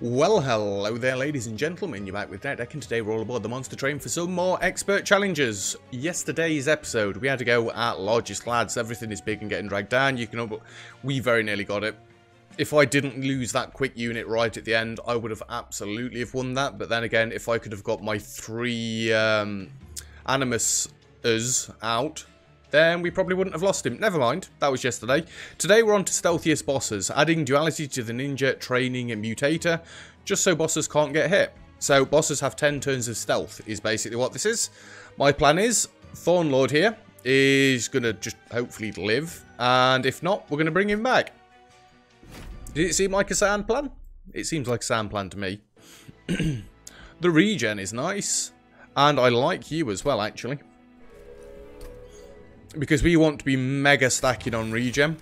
Well, hello there, ladies and gentlemen. You're back with Dak Dak, and today we're all aboard the Monster Train for some more expert challenges. Yesterday's episode, we had to go at largest lads. Everything is big and getting dragged down. You can, we very nearly got it. If I didn't lose that quick unit right at the end, I would have absolutely have won that. But then again, if I could have got my three um, Animuses out, then we probably wouldn't have lost him. Never mind, that was yesterday. Today we're on to stealthiest bosses, adding duality to the ninja, training and mutator, just so bosses can't get hit. So bosses have 10 turns of stealth is basically what this is. My plan is, Thorn Lord here is going to just hopefully live, and if not, we're going to bring him back. Did it seem like a sound plan? It seems like a sound plan to me. the regen is nice, and I like you as well, actually. Because we want to be mega stacking on regen.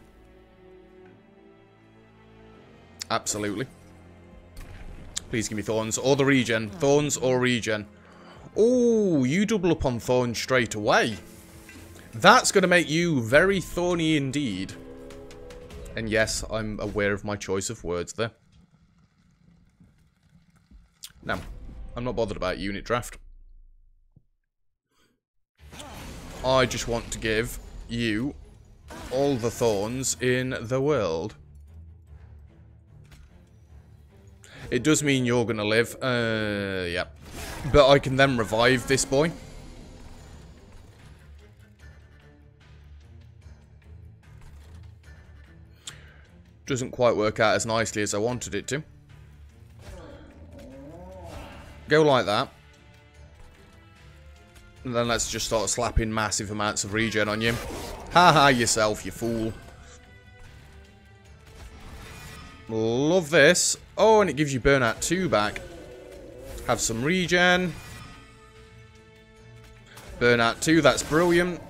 Absolutely. Please give me thorns or the regen. Oh. Thorns or regen. Oh, you double up on thorns straight away. That's going to make you very thorny indeed. And yes, I'm aware of my choice of words there. Now, I'm not bothered about unit draft. I just want to give you all the thorns in the world. It does mean you're going to live. Uh, yeah. But I can then revive this boy. Doesn't quite work out as nicely as I wanted it to. Go like that. And then let's just start slapping massive amounts of regen on you. Haha, yourself, you fool. Love this. Oh, and it gives you Burnout 2 back. Have some regen. Burnout 2, that's brilliant.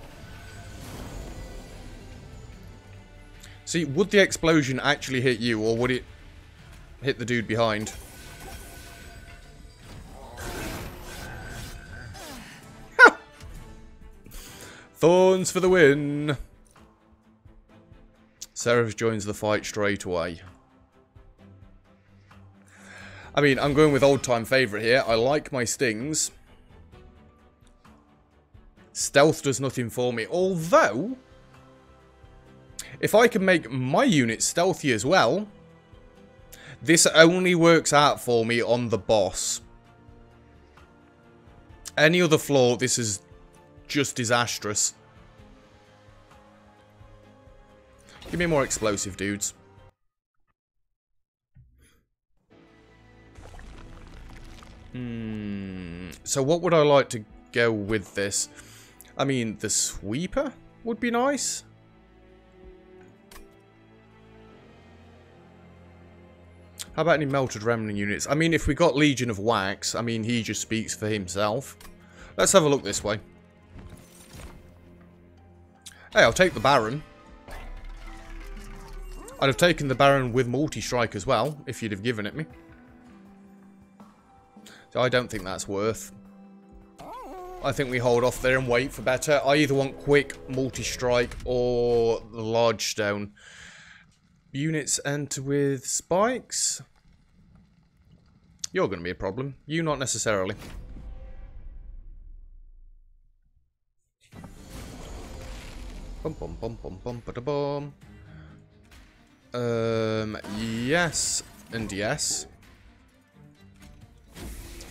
See, would the explosion actually hit you, or would it hit the dude behind? Thorns for the win. Seraph joins the fight straight away. I mean, I'm going with old-time favourite here. I like my stings. Stealth does nothing for me. Although, if I can make my unit stealthy as well, this only works out for me on the boss. Any other floor, this is just disastrous. Give me more explosive dudes. Hmm. So what would I like to go with this? I mean, the sweeper would be nice. How about any melted remnant units? I mean, if we got Legion of Wax, I mean, he just speaks for himself. Let's have a look this way. Hey, I'll take the Baron. I'd have taken the Baron with multi-strike as well, if you'd have given it me. So I don't think that's worth. I think we hold off there and wait for better. I either want quick multi-strike or the large stone. Units enter with spikes. You're going to be a problem. You not necessarily. Bum bum bum bum bum ba bum. Um, yes and yes.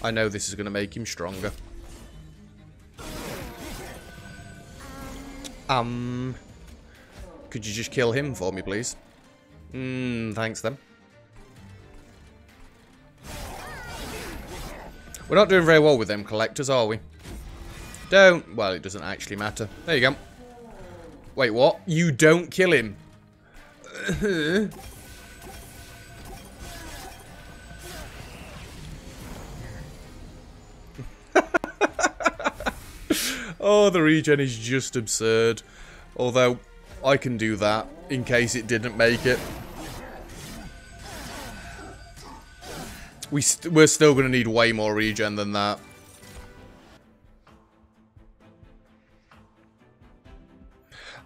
I know this is going to make him stronger. Um, could you just kill him for me, please? Hmm, thanks then. We're not doing very well with them collectors, are we? Don't. Well, it doesn't actually matter. There you go. Wait, what? You don't kill him. oh, the regen is just absurd. Although, I can do that in case it didn't make it. We st we're still going to need way more regen than that.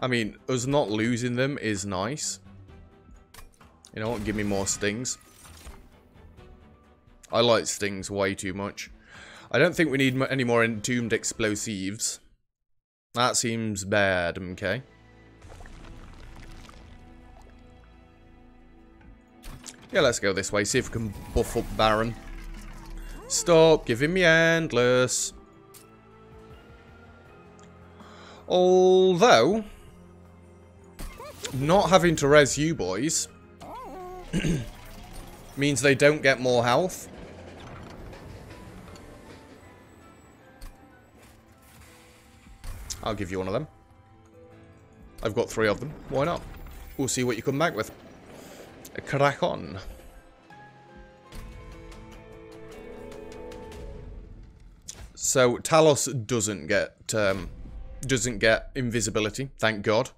I mean, us not losing them is nice. You know what? Give me more stings. I like stings way too much. I don't think we need any more entombed explosives. That seems bad, okay. Yeah, let's go this way, see if we can buff up Baron. Stop giving me endless. Although, not having to res you boys means they don't get more health. I'll give you one of them. I've got three of them. Why not? We'll see what you come back with. Crack on. So Talos doesn't get um, doesn't get invisibility, thank God.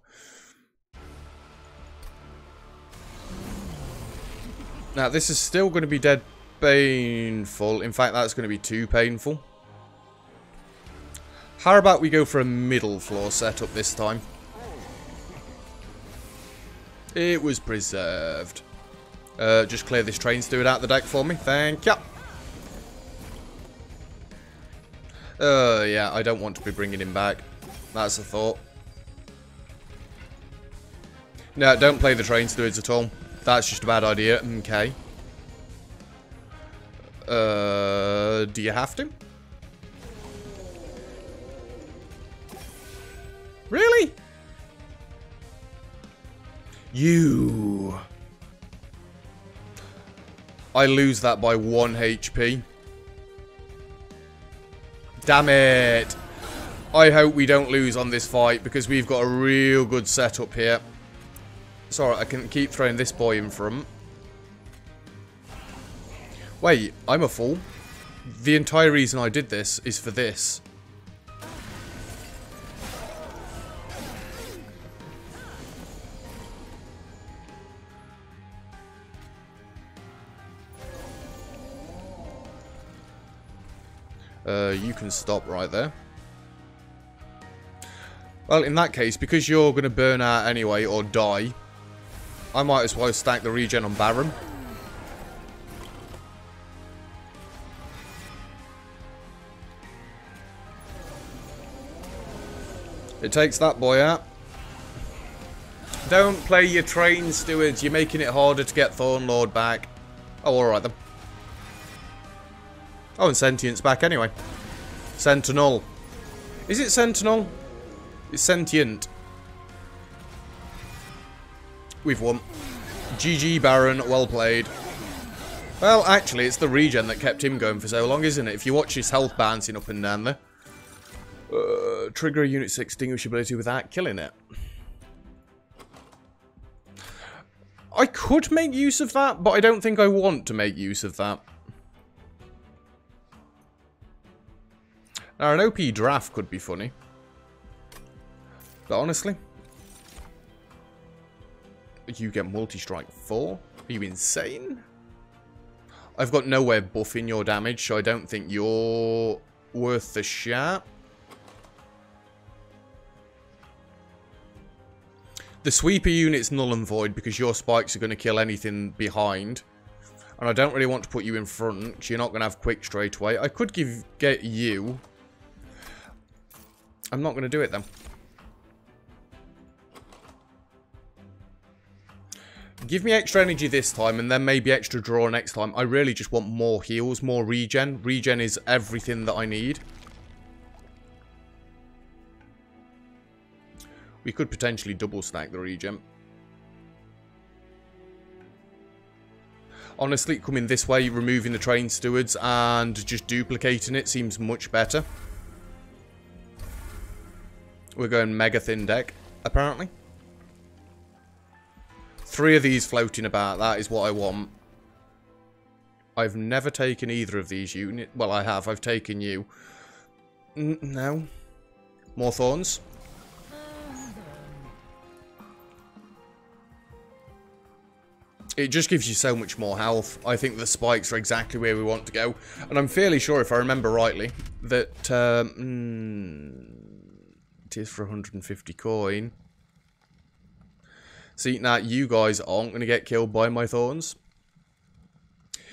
Now this is still going to be dead painful. In fact, that's going to be too painful. How about we go for a middle floor setup this time? It was preserved. Uh, just clear this train steward out the deck for me. Thank you. Uh, yeah, I don't want to be bringing him back. That's a thought. No, don't play the train stewards at all. That's just a bad idea. Okay. Uh, do you have to? Really? You. I lose that by 1 HP. Damn it. I hope we don't lose on this fight because we've got a real good setup here. Sorry, I can keep throwing this boy in front. Wait, I'm a fool. The entire reason I did this is for this. Uh, you can stop right there. Well, in that case, because you're going to burn out anyway or die, I might as well stack the regen on Baron. It takes that boy out. Don't play your train stewards. You're making it harder to get Thorn Lord back. Oh, alright then. Oh, and Sentient's back anyway. Sentinel. Is it Sentinel? It's Sentient. We've won. GG Baron, well played. Well, actually, it's the regen that kept him going for so long, isn't it? If you watch his health bouncing up and down there. Uh, trigger a unit's extinguishability without killing it. I could make use of that, but I don't think I want to make use of that. Now, an OP draft could be funny. But honestly, you get multi-strike 4? Are you insane? I've got nowhere buffing your damage, so I don't think you're worth the shot. The sweeper unit's null and void because your spikes are going to kill anything behind. And I don't really want to put you in front because you're not going to have quick straight away. I could give get you I'm not going to do it then. Give me extra energy this time and then maybe extra draw next time. I really just want more heals, more regen. Regen is everything that I need. We could potentially double stack the regen. Honestly, coming this way, removing the train stewards and just duplicating it seems much better. We're going mega thin deck, apparently. Three of these floating about, that is what I want. I've never taken either of these units. Well, I have. I've taken you. N no. More thorns. It just gives you so much more health. I think the spikes are exactly where we want to go. And I'm fairly sure, if I remember rightly, that... Um, mm, it is for 150 coin. See, now you guys aren't going to get killed by my thorns.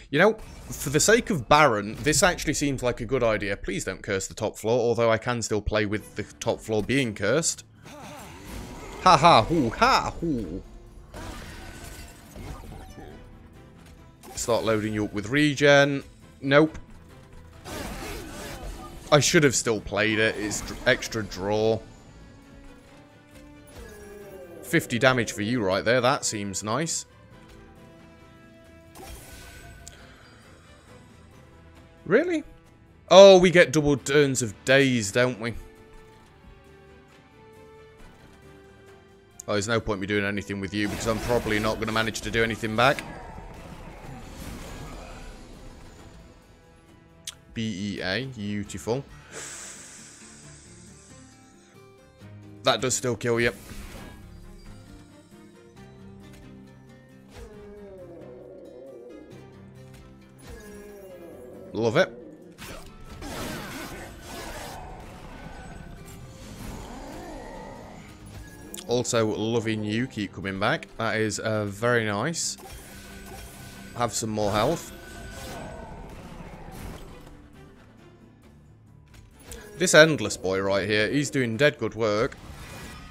You know, for the sake of Baron, this actually seems like a good idea. Please don't curse the top floor, although I can still play with the top floor being cursed. Ha ha hoo ha hoo. Start loading you up with regen. Nope. I should have still played it. It's extra draw. 50 damage for you right there. That seems nice. Really? Oh, we get double turns of dazed, don't we? Oh, there's no point me doing anything with you because I'm probably not going to manage to do anything back. BEA, beautiful. That does still kill you. Love it. Also loving you keep coming back. That is uh, very nice. Have some more health. This Endless boy right here, he's doing dead good work.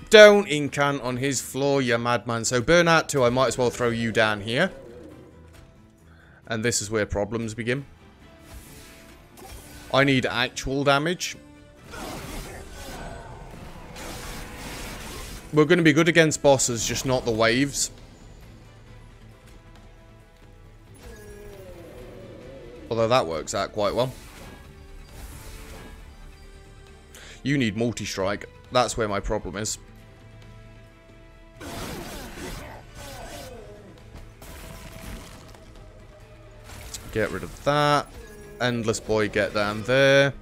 Don't incant on his floor, you madman. So Burnout 2, I might as well throw you down here. And this is where problems begin. I need actual damage. We're going to be good against bosses, just not the waves. Although that works out quite well. You need multi-strike. That's where my problem is. Get rid of that. Endless boy, get down there.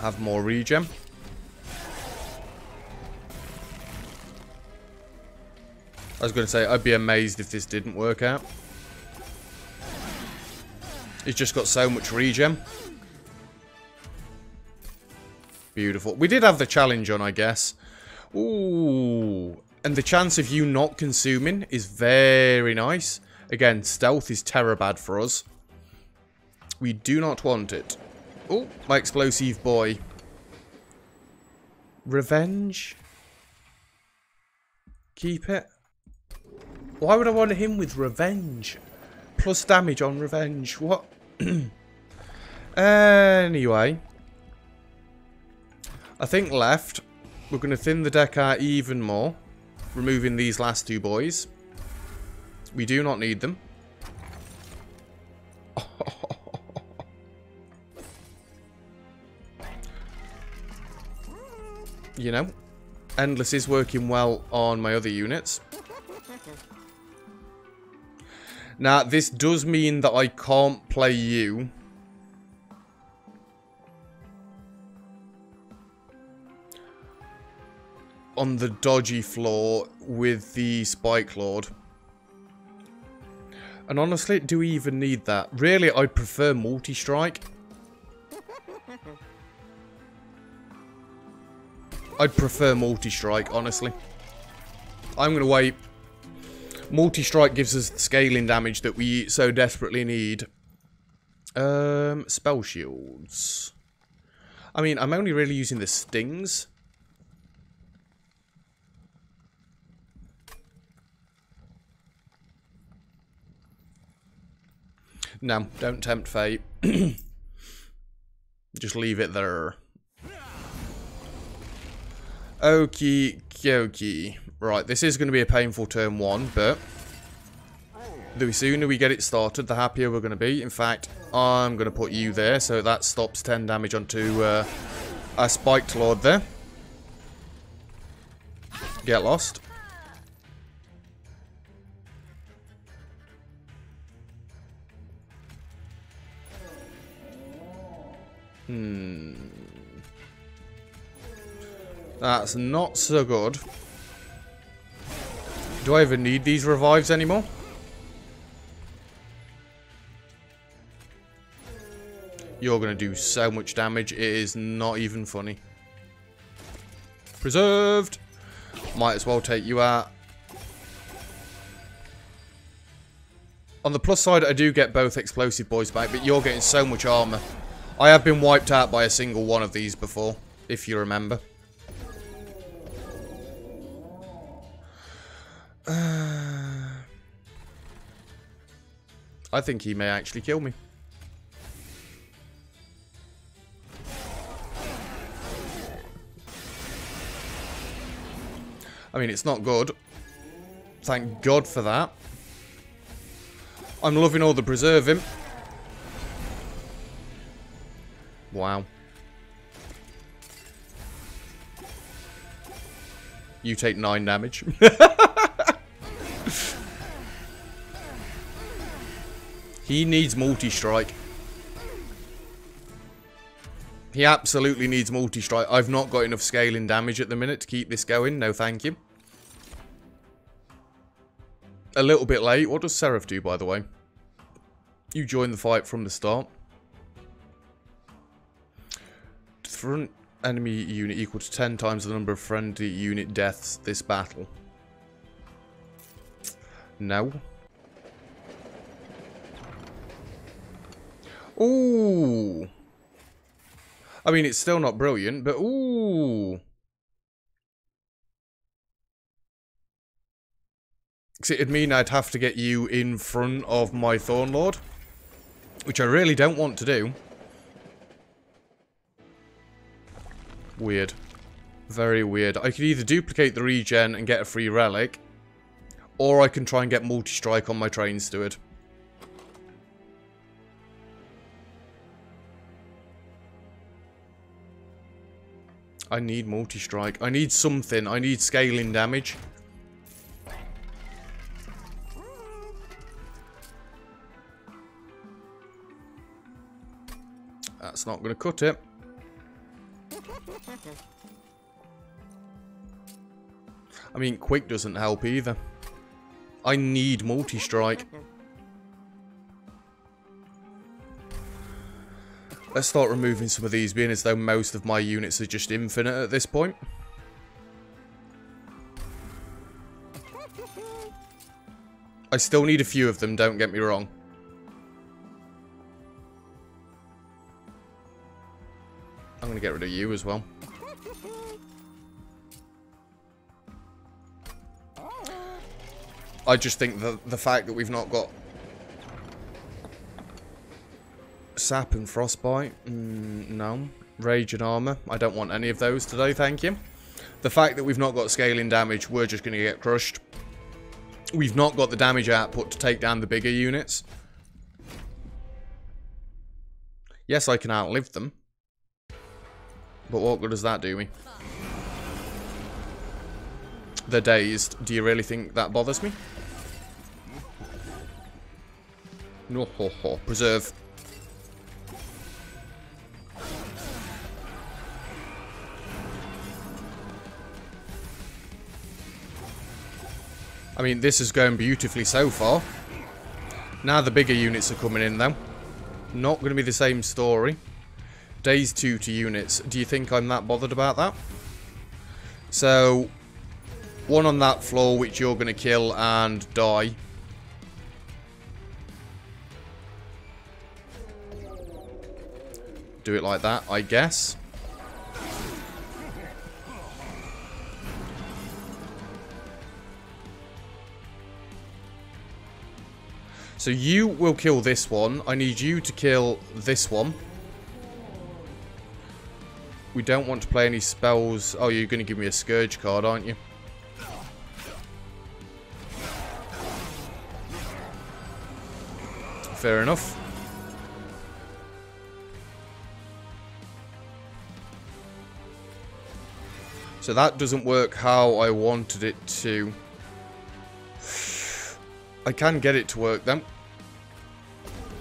Have more regen. I was going to say, I'd be amazed if this didn't work out. He's just got so much regen. Beautiful. We did have the challenge on, I guess. Ooh. And the chance of you not consuming is very nice. Again, stealth is terror bad for us. We do not want it. Oh, my explosive boy. Revenge? Keep it. Why would I want him with revenge? Plus damage on revenge. What? anyway. I think left. We're going to thin the deck out even more. Removing these last two boys. We do not need them. you know, Endless is working well on my other units. Now, this does mean that I can't play you. On the dodgy floor with the Spike Lord. And honestly, do we even need that? Really, I'd prefer multi-strike. I'd prefer multi-strike, honestly. I'm going to wait. Multi-strike gives us the scaling damage that we so desperately need. Um, spell shields. I mean, I'm only really using the stings. No, don't tempt fate. Just leave it there. Okie dokie. Right, this is going to be a painful turn one, but the sooner we get it started, the happier we're going to be. In fact, I'm going to put you there, so that stops 10 damage onto uh, a spiked lord there. Get lost. That's not so good. Do I even need these revives anymore? You're going to do so much damage, it is not even funny. Preserved! Might as well take you out. On the plus side, I do get both explosive boys back, but you're getting so much armor. I have been wiped out by a single one of these before, if you remember. I think he may actually kill me. I mean, it's not good. Thank God for that. I'm loving all the preserving. Wow. You take 9 damage. he needs multi-strike. He absolutely needs multi-strike. I've not got enough scaling damage at the minute to keep this going. No, thank you. A little bit late. What does Seraph do, by the way? You join the fight from the start. Front enemy unit equal to 10 times the number of friendly unit deaths this battle. No. Ooh. I mean, it's still not brilliant, but ooh. Because it'd mean I'd have to get you in front of my Thorn Lord. Which I really don't want to do. Weird. Very weird. I could either duplicate the regen and get a free relic. Or I can try and get multi-strike on my train steward. I need multi-strike. I need something. I need scaling damage. That's not going to cut it. I mean, quick doesn't help either. I need multi-strike. Let's start removing some of these, being as though most of my units are just infinite at this point. I still need a few of them, don't get me wrong. I'm going to get rid of you as well. I just think the the fact that we've not got Sap and Frostbite? Mm, no. Rage and Armor? I don't want any of those today, thank you. The fact that we've not got scaling damage, we're just going to get crushed. We've not got the damage output to take down the bigger units. Yes, I can outlive them. But what good does that do me? They're dazed. Do you really think that bothers me? No, ho, ho. Preserve. I mean, this is going beautifully so far. Now the bigger units are coming in, though. Not going to be the same story. Dazed 2 to units. Do you think I'm that bothered about that? So, one on that floor, which you're going to kill and die. Do it like that, I guess. So you will kill this one. I need you to kill this one. We don't want to play any spells. Oh, you're going to give me a Scourge card, aren't you? Fair enough. So that doesn't work how I wanted it to. I can get it to work then.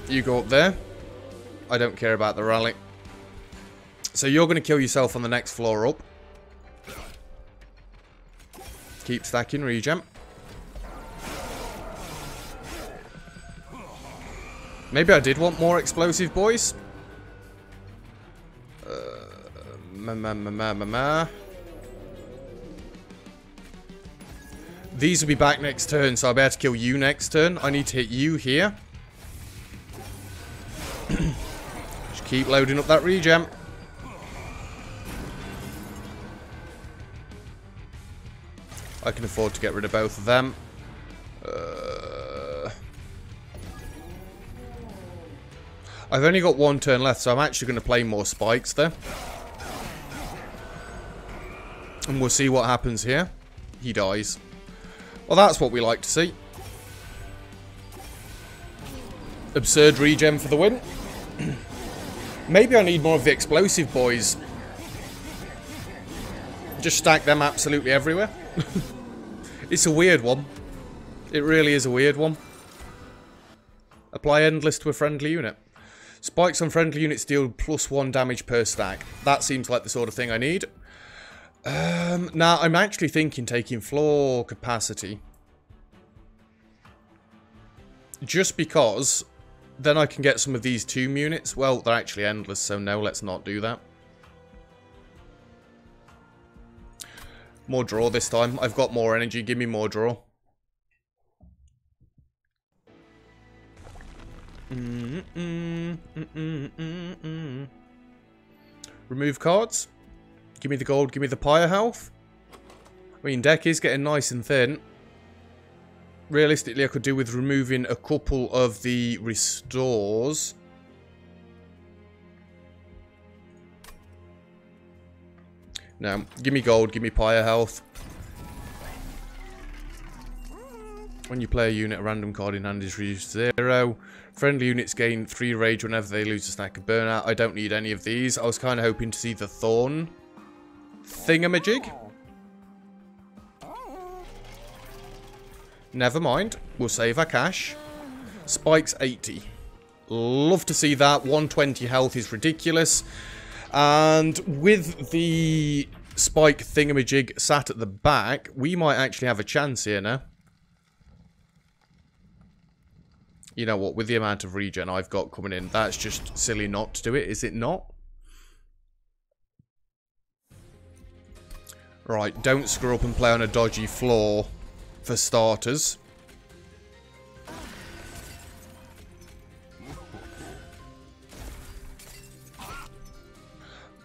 You go up there. I don't care about the rally. So you're going to kill yourself on the next floor up. Keep stacking regen. Maybe I did want more explosive boys. Uh, ma ma ma ma ma ma. These will be back next turn, so I'll be able to kill you next turn. I need to hit you here. Just keep loading up that regen. I can afford to get rid of both of them. Uh, I've only got one turn left, so I'm actually going to play more spikes there. And we'll see what happens here. He dies. Well, that's what we like to see. Absurd regen for the win. Maybe I need more of the explosive boys. Just stack them absolutely everywhere. it's a weird one. It really is a weird one. Apply endless to a friendly unit. Spikes on friendly units deal plus one damage per stack. That seems like the sort of thing I need. Um, now, I'm actually thinking taking floor capacity. Just because then I can get some of these tomb units. Well, they're actually endless, so no, let's not do that. More draw this time. I've got more energy. Give me more draw. Mm -mm, mm Remove cards. Give me the gold, give me the pyre health. I mean, deck is getting nice and thin. Realistically, I could do with removing a couple of the restores. Now, give me gold, give me pyre health. When you play a unit, a random card in hand is reduced to zero. Friendly units gain 3 rage whenever they lose a stack of burnout. I don't need any of these. I was kind of hoping to see the Thorn thingamajig. Never mind. We'll save our cash. Spikes 80. Love to see that. 120 health is ridiculous. And with the spike thingamajig sat at the back, we might actually have a chance here now. You know what, with the amount of regen I've got coming in, that's just silly not to do it, is it not? Right, don't screw up and play on a dodgy floor for starters.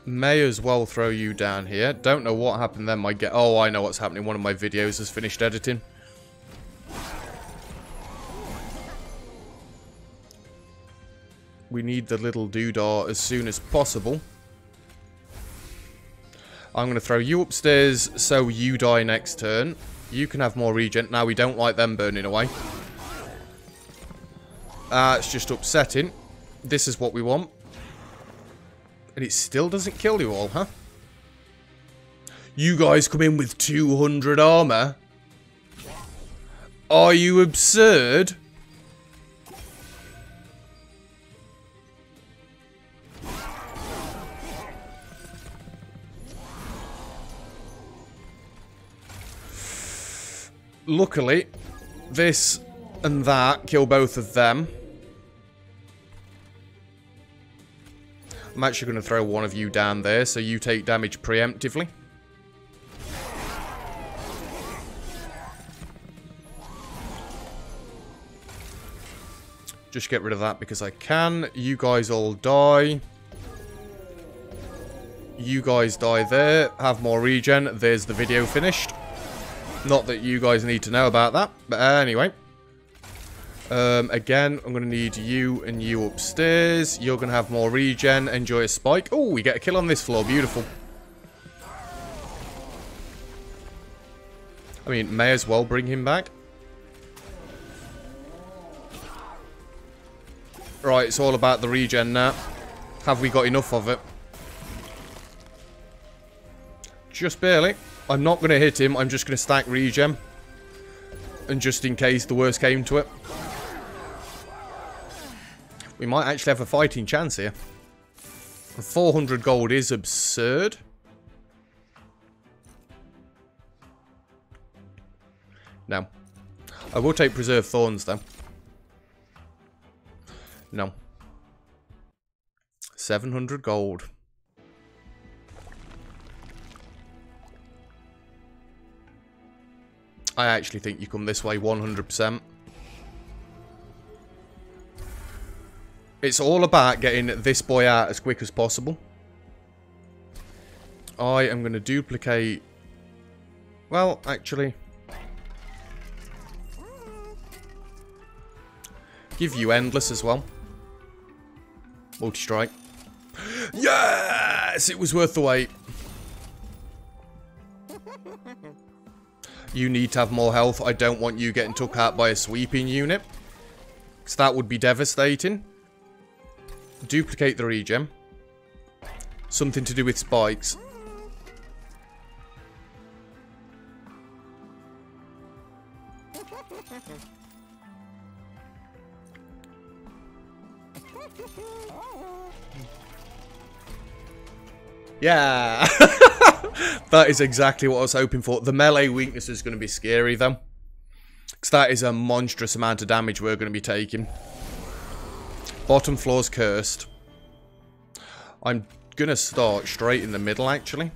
May as well throw you down here. Don't know what happened then. My get. Oh, I know what's happening. One of my videos has finished editing. We need the little doodah as soon as possible. I'm going to throw you upstairs so you die next turn. You can have more regen. Now, we don't like them burning away. Uh, it's just upsetting. This is what we want. And it still doesn't kill you all, huh? You guys come in with 200 armor? Are you absurd? Luckily, this and that kill both of them. I'm actually going to throw one of you down there so you take damage preemptively. Just get rid of that because I can. You guys all die. You guys die there. Have more regen. There's the video finished. Not that you guys need to know about that. But anyway. Um, again, I'm going to need you and you upstairs. You're going to have more regen. Enjoy a spike. Oh, we get a kill on this floor. Beautiful. I mean, may as well bring him back. Right, it's all about the regen now. Have we got enough of it? Just barely. I'm not going to hit him. I'm just going to stack regen. And just in case the worst came to it. We might actually have a fighting chance here. 400 gold is absurd. No. I will take Preserve Thorns, though. No. 700 gold. I actually think you come this way 100%. It's all about getting this boy out as quick as possible. I am going to duplicate... Well, actually... Give you Endless as well. Multi-strike. Yes! It was worth the wait. You need to have more health. I don't want you getting took out by a sweeping unit. Because that would be devastating. Duplicate the regen. Something to do with spikes. Yeah! that is exactly what I was hoping for. The melee weakness is going to be scary, though. Because that is a monstrous amount of damage we're going to be taking. Bottom floor's cursed. I'm going to start straight in the middle, actually.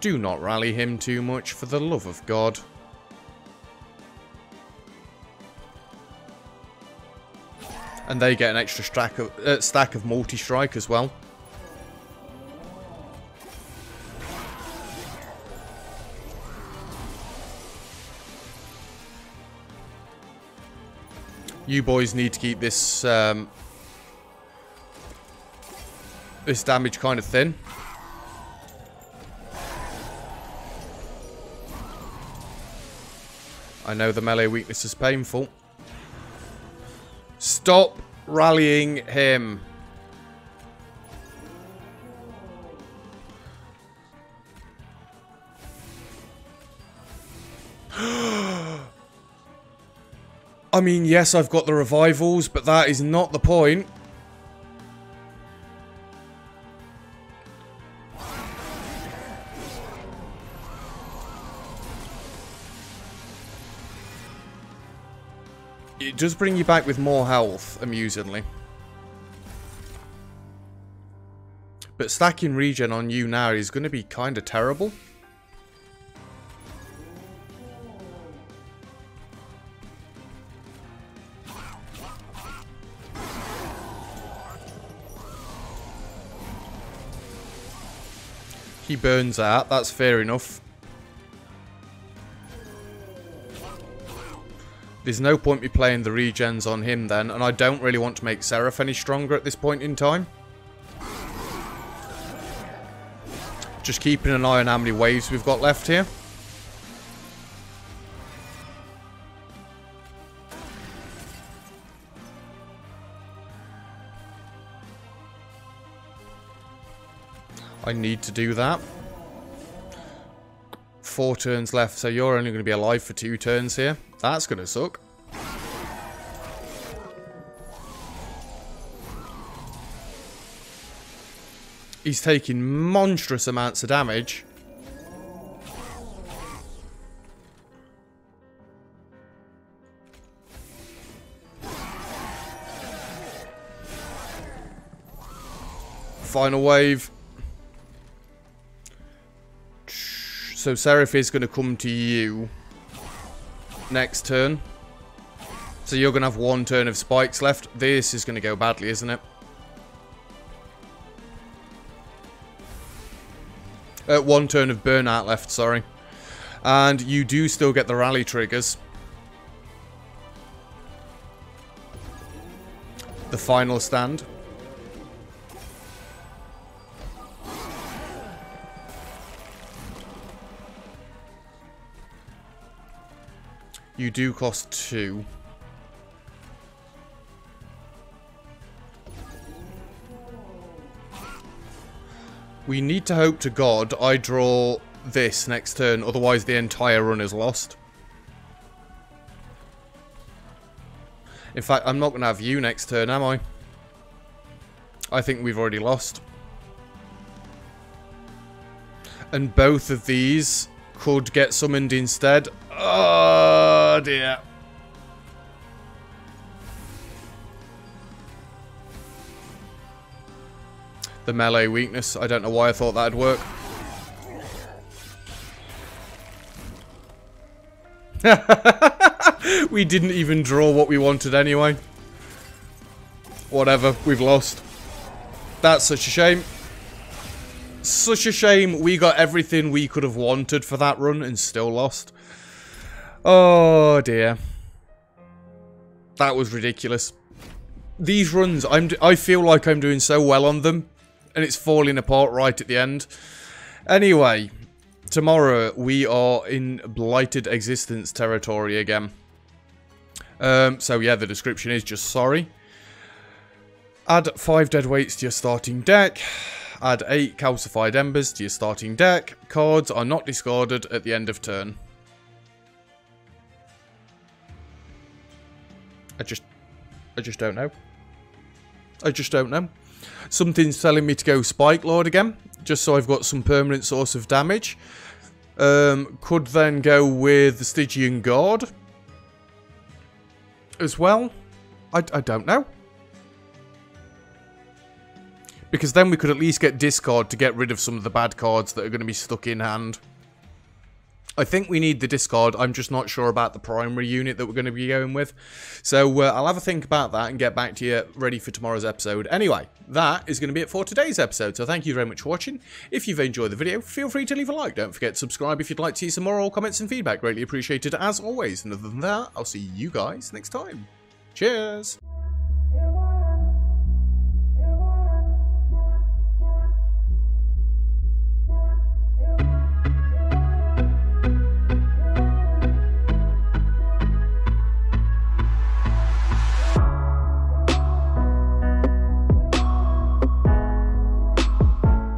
Do not rally him too much, for the love of God. And they get an extra stack of, uh, stack of multi-strike as well. You boys need to keep this um, this damage kind of thin. I know the melee weakness is painful. Stop rallying him. I mean, yes, I've got the revivals, but that is not the point. It does bring you back with more health, amusingly. But stacking regen on you now is going to be kind of terrible. He burns out, that's fair enough. There's no point me playing the regens on him then, and I don't really want to make Seraph any stronger at this point in time. Just keeping an eye on how many waves we've got left here. I need to do that. Four turns left, so you're only going to be alive for two turns here. That's going to suck. He's taking monstrous amounts of damage. Final wave. So Seraph is going to come to you next turn. So you're going to have one turn of spikes left. This is going to go badly, isn't it? Uh, one turn of burnout left, sorry. And you do still get the rally triggers. The final stand. You do cost two. We need to hope to God I draw this next turn, otherwise the entire run is lost. In fact, I'm not going to have you next turn, am I? I think we've already lost. And both of these could get summoned instead. Ah! Oh, dear. The melee weakness. I don't know why I thought that'd work. we didn't even draw what we wanted anyway. Whatever, we've lost. That's such a shame. Such a shame we got everything we could have wanted for that run and still lost. Oh dear. That was ridiculous. These runs, I'm, I feel like I'm doing so well on them. And it's falling apart right at the end. Anyway, tomorrow we are in Blighted Existence territory again. Um, so yeah, the description is just sorry. Add 5 dead weights to your starting deck. Add 8 calcified embers to your starting deck. Cards are not discarded at the end of turn. I just... I just don't know. I just don't know. Something's telling me to go Spike Lord again, just so I've got some permanent source of damage. Um, could then go with the Stygian Guard as well. I, I don't know. Because then we could at least get discard to get rid of some of the bad cards that are going to be stuck in hand. I think we need the discard. I'm just not sure about the primary unit that we're going to be going with. So uh, I'll have a think about that and get back to you ready for tomorrow's episode. Anyway, that is going to be it for today's episode. So thank you very much for watching. If you've enjoyed the video, feel free to leave a like. Don't forget to subscribe if you'd like to see some more all comments and feedback. Greatly appreciated as always. And other than that, I'll see you guys next time. Cheers!